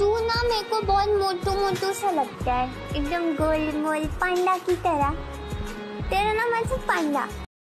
तू ना मेरे को बहुत मोटू मोटू सा लगता है। एकदम गोल मोल पांडा की तरह। तेरा नाम अच्छा पांडा।